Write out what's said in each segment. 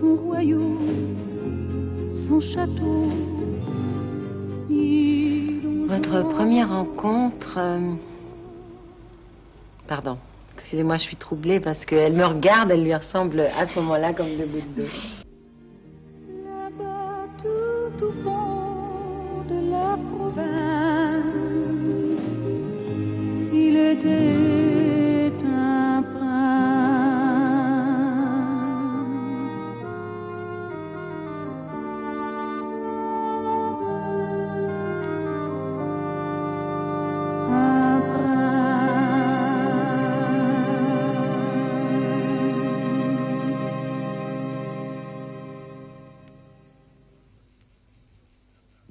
son royaume, son château. Votre première rencontre... euh, Pardon, excusez-moi, je suis troublée parce qu'elle me regarde, elle lui ressemble à ce moment-là comme deux bouts d'eau. Là-bas,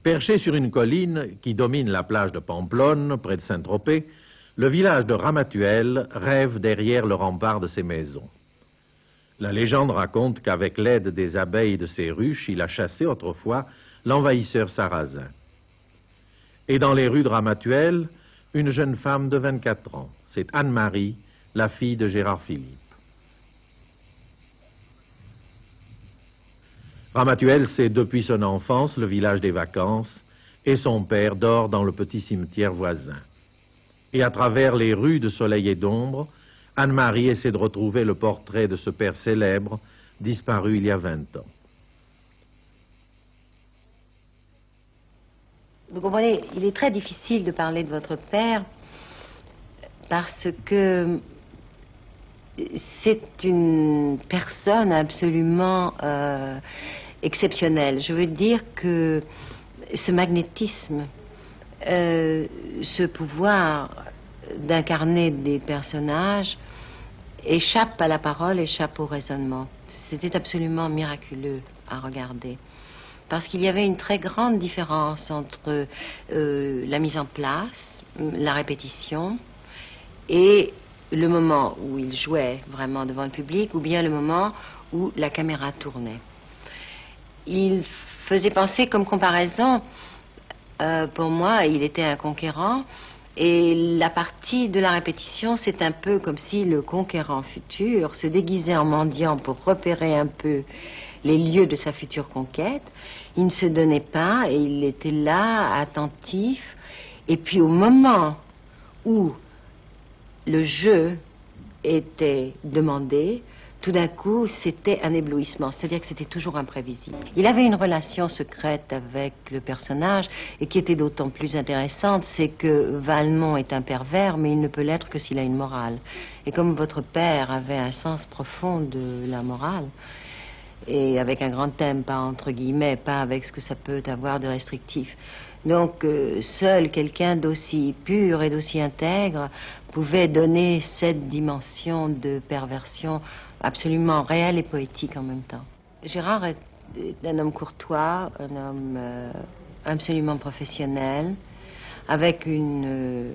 Perché sur une colline qui domine la plage de Pamplonne, près de Saint-Tropez, le village de Ramatuelle rêve derrière le rempart de ses maisons. La légende raconte qu'avec l'aide des abeilles de ses ruches, il a chassé autrefois l'envahisseur sarrasin. Et dans les rues de Ramatuelle, une jeune femme de 24 ans, c'est Anne-Marie, la fille de Gérard Philippe. Ramatuelle, c'est depuis son enfance le village des vacances, et son père dort dans le petit cimetière voisin. Et à travers les rues de soleil et d'ombre, Anne-Marie essaie de retrouver le portrait de ce père célèbre, disparu il y a 20 ans. Vous comprenez, il est très difficile de parler de votre père parce que c'est une personne absolument euh, exceptionnelle. Je veux dire que ce magnétisme, euh, ce pouvoir d'incarner des personnages échappe à la parole, échappe au raisonnement. C'était absolument miraculeux à regarder parce qu'il y avait une très grande différence entre euh, la mise en place, la répétition, et le moment où il jouait vraiment devant le public, ou bien le moment où la caméra tournait. Il faisait penser comme comparaison, euh, pour moi, il était un conquérant, et la partie de la répétition, c'est un peu comme si le conquérant futur se déguisait en mendiant pour repérer un peu les lieux de sa future conquête. Il ne se donnait pas et il était là, attentif. Et puis au moment où le jeu était demandé, tout d'un coup, c'était un éblouissement, c'est-à-dire que c'était toujours imprévisible. Il avait une relation secrète avec le personnage et qui était d'autant plus intéressante, c'est que Valmont est un pervers, mais il ne peut l'être que s'il a une morale. Et comme votre père avait un sens profond de la morale, et avec un grand thème, pas entre guillemets, pas avec ce que ça peut avoir de restrictif. Donc, euh, seul quelqu'un d'aussi pur et d'aussi intègre pouvait donner cette dimension de perversion absolument réelle et poétique en même temps. Gérard est, un homme courtois, un homme euh, absolument professionnel, avec une, euh,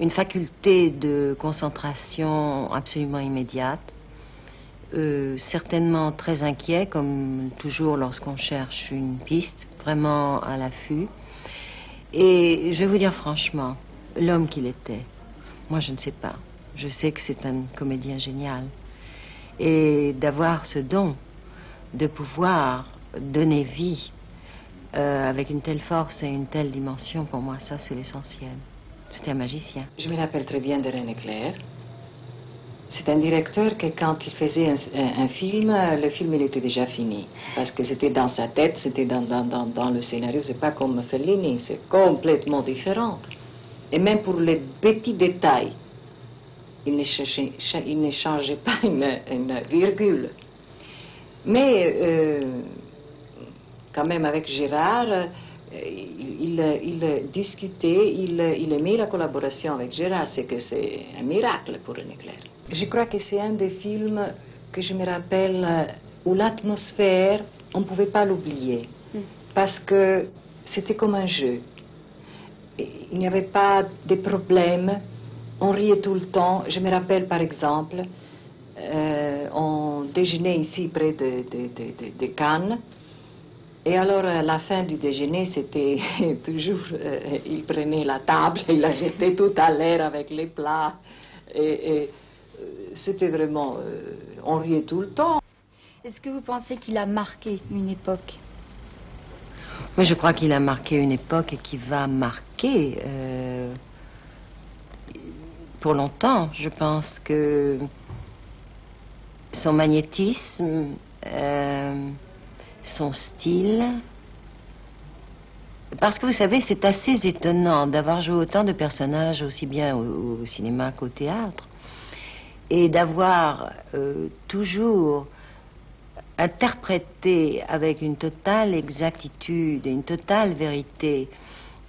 une faculté de concentration absolument immédiate. Euh, certainement très inquiet, comme toujours lorsqu'on cherche une piste, vraiment à l'affût. Et je vais vous dire franchement, l'homme qu'il était, moi je ne sais pas. Je sais que c'est un comédien génial. Et d'avoir ce don de pouvoir donner vie euh, avec une telle force et une telle dimension, pour moi, ça c'est l'essentiel. C'était un magicien. Je me rappelle très bien de René Clair. C'est un directeur que quand il faisait un, film, le film il était déjà fini. Parce que c'était dans sa tête, c'était dans, dans, dans, le scénario. C'est pas comme Fellini, c'est complètement différent. Et même pour les petits détails, il ne, il ne changeait pas une, virgule. Mais euh, quand même avec Gérard, il, il- discutait, il, il aimait la collaboration avec Gérard, c'est que c'est un miracle pour René Clair. Je crois que c'est un des films que je me rappelle euh, où l'atmosphère, on ne pouvait pas l'oublier, parce que c'était comme un jeu. Il n'y avait pas de problèmes, on riait tout le temps. Je me rappelle par exemple, euh, on déjeunait ici près de, de- de- de- de Cannes. Et alors, à la fin du déjeuner, c'était toujours, euh, il prenait la table, il la jetait tout à l'air avec les plats. Et, et euh, c'était vraiment... euh, on riait tout le temps. Est-ce que vous pensez qu'il a marqué une époque? Moi, je crois qu'il a marqué une époque et qu'il va marquer euh, pour longtemps. Je pense que son magnétisme, euh, son style. Parce que vous savez, c'est assez étonnant d'avoir joué autant de personnages, aussi bien au, cinéma qu'au théâtre, et d'avoir euh, toujours interprété avec une totale exactitude et une totale vérité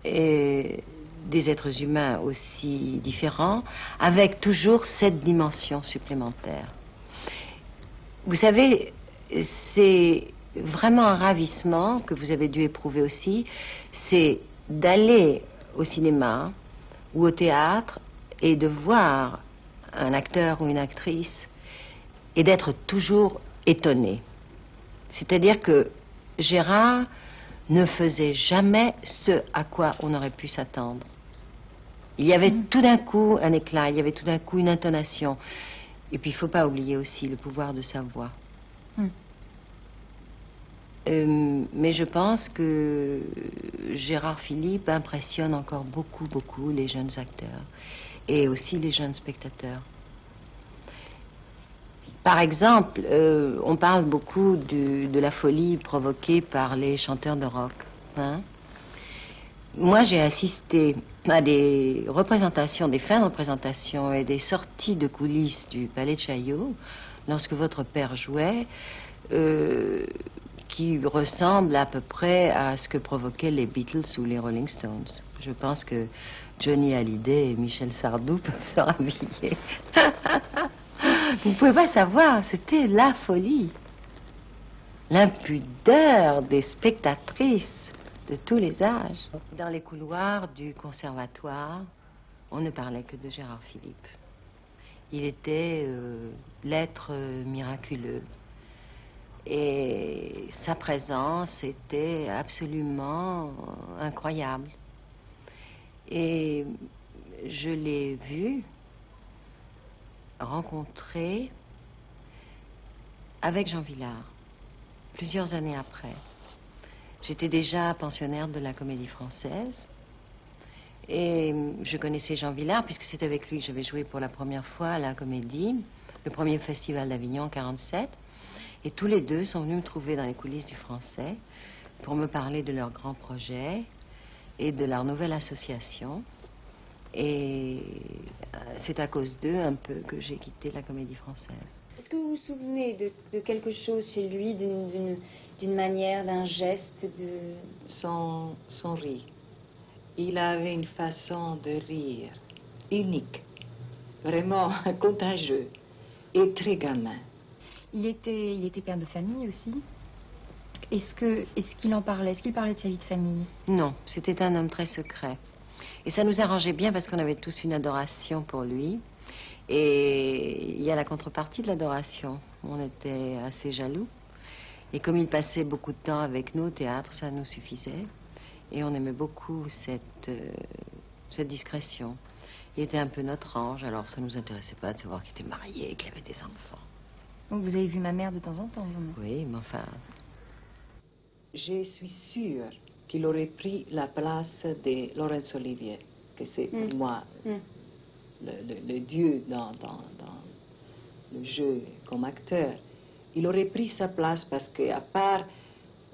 des êtres humains aussi différents, avec toujours cette dimension supplémentaire. Vous savez, c'est vraiment un ravissement que vous avez dû éprouver aussi, c'est d'aller au cinéma ou au théâtre et de voir un acteur ou une actrice et d'être toujours étonné. C'est-à-dire que Gérard ne faisait jamais ce à quoi on aurait pu s'attendre. Il y avait tout d'un coup un éclat, il y avait tout d'un coup une intonation. Et puis il ne faut pas oublier aussi le pouvoir de sa voix. Mm. Euh, mais je pense que Gérard Philippe impressionne encore beaucoup, beaucoup les jeunes acteurs et aussi les jeunes spectateurs. Par exemple, euh, on parle beaucoup de la folie provoquée par les chanteurs de rock. hein. Moi, j'ai assisté à des représentations, des fins de représentation et des sorties de coulisses du Palais de Chaillot lorsque votre père jouait, euh, qui ressemblent à peu près à ce que provoquaient les Beatles ou les Rolling Stones. Je pense que Johnny Hallyday et Michel Sardou peuvent se rhabiller. Vous ne pouvez pas savoir, c'était la folie. L'impudeur des spectatrices de tous les âges. Dans les couloirs du conservatoire, on ne parlait que de Gérard Philippe. Il était euh, l'être euh, miraculeux. Et sa présence était absolument euh, incroyable. Et je l'ai vu rencontré avec Jean Villard, plusieurs années après. J'étais déjà pensionnaire de la comédie française. Et je connaissais Jean Villard, puisque c'est avec lui que j'avais joué pour la première fois à la comédie, le premier festival d'Avignon en 47. Et tous les deux sont venus me trouver dans les coulisses du français pour me parler de leur grand projet et de leur nouvelle association. Et euh, c'est à cause d'eux un peu que j'ai quitté la comédie française. Est-ce que vous vous souvenez de, de quelque chose chez lui, d'une manière, d'un geste, de... son, son rire. Il avait une façon de rire unique, vraiment contagieux et très gamin. Il était, il était père de famille aussi. Est-ce que, est-ce qu'il en parlait? Est-ce qu'il parlait de sa vie de famille? Non, c'était un homme très secret. Et ça nous arrangeait bien parce qu'on avait tous une adoration pour lui. Et il y a la contrepartie de l'adoration. On était assez jaloux. Et comme il passait beaucoup de temps avec nous au théâtre, ça nous suffisait. Et on aimait beaucoup cette, euh, cette discrétion. Il était un peu notre ange, alors ça nous intéressait pas de savoir qu'il était marié et qu'il avait des enfants. Donc vous avez vu ma mère de temps en temps, vraiment Oui, mais enfin, Je suis sûre qu'il aurait pris la place de Laurence Olivier, que c'est pour Mm. moi Mm. le, le- le dieu dans, dans- dans le jeu comme acteur. Il aurait pris sa place parce qu'à part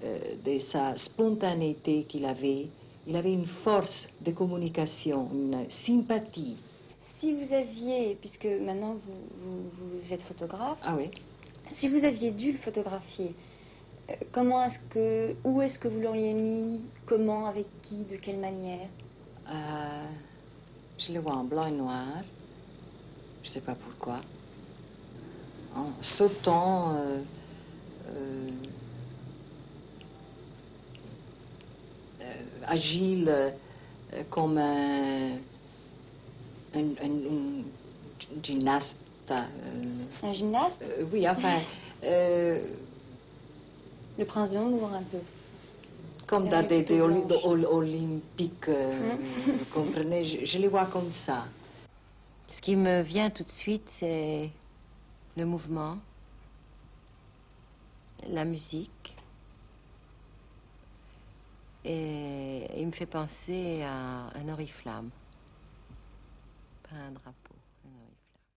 euh, de sa spontanéité qu'il avait, il avait une force de communication, une sympathie. Si vous aviez, puisque maintenant vous, vous- vous êtes photographe, Ah oui si vous aviez dû le photographier, euh, comment est-ce que, où est-ce que vous l'auriez mis Comment Avec qui De quelle manière? Euh, je le vois en blanc et noir. Je ne sais pas pourquoi. En sautant. euh, agile comme un, un, un- un gymnaste. euh, Un gymnaste? euh, oui, enfin, euh, Le prince de Hambourg, un peu. comme C'est dans des, des. Ol- Olympiques, euh, Hum. vous comprenez, je, je les vois comme ça. Ce qui me vient tout de suite, c'est le mouvement, la musique. Et il me fait penser à un oriflamme, pas